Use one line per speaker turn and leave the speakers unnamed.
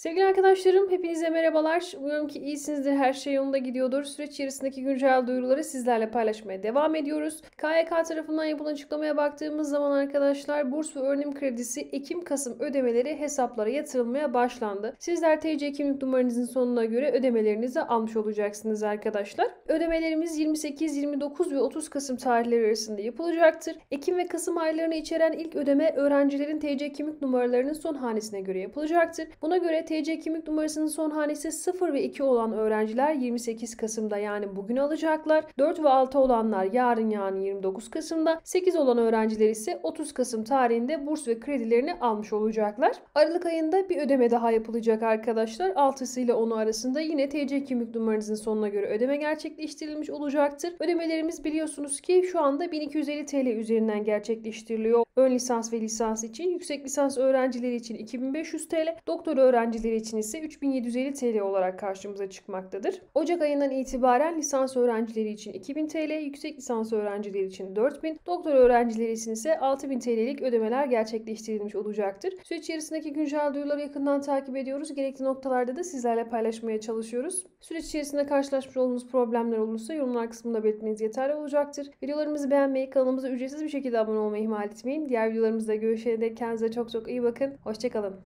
Sevgili arkadaşlarım hepinize merhabalar. Umuyorum ki iyisinizdir, her şey yolunda gidiyordur. Süreç içerisindeki güncel duyuruları sizlerle paylaşmaya devam ediyoruz. KYK tarafından yapılan açıklamaya baktığımız zaman arkadaşlar burs ve öğrenim kredisi Ekim-Kasım ödemeleri hesaplara yatırılmaya başlandı. Sizler TC kimlik numaranızın sonuna göre ödemelerinizi almış olacaksınız arkadaşlar. Ödemelerimiz 28, 29 ve 30 Kasım tarihleri arasında yapılacaktır. Ekim ve Kasım aylarını içeren ilk ödeme öğrencilerin TC kimlik numaralarının son hanesine göre yapılacaktır. Buna göre TC kimlik numarasının son hanesi 0 ve 2 olan öğrenciler 28 Kasım'da yani bugün alacaklar. 4 ve 6 olanlar yarın yani 29 Kasım'da. 8 olan öğrenciler ise 30 Kasım tarihinde burs ve kredilerini almış olacaklar. Aralık ayında bir ödeme daha yapılacak arkadaşlar. 6'sı ile 10'u arasında yine TC kimlik numaranızın sonuna göre ödeme gerçekleştirilmiş olacaktır. Ödemelerimiz biliyorsunuz ki şu anda 1250 TL üzerinden gerçekleştiriliyor. Ön lisans ve lisans için, yüksek lisans öğrencileri için 2500 TL, doktor öğrencileri için ise 3750 TL olarak karşımıza çıkmaktadır. Ocak ayından itibaren lisans öğrencileri için 2000 TL, yüksek lisans öğrencileri için 4000, doktor öğrencileri için ise 6000 TL'lik ödemeler gerçekleştirilmiş olacaktır. Süreç içerisindeki güncel duyuruları yakından takip ediyoruz. Gerekli noktalarda da sizlerle paylaşmaya çalışıyoruz. Süreç içerisinde karşılaşmış olduğunuz problemler olursa yorumlar kısmında belirtmeniz yeterli olacaktır. Videolarımızı beğenmeyi, kanalımıza ücretsiz bir şekilde abone olmayı ihmal etmeyin. Diğer videolarımızda görüşene dek kendinize çok çok iyi bakın. Hoşçakalın.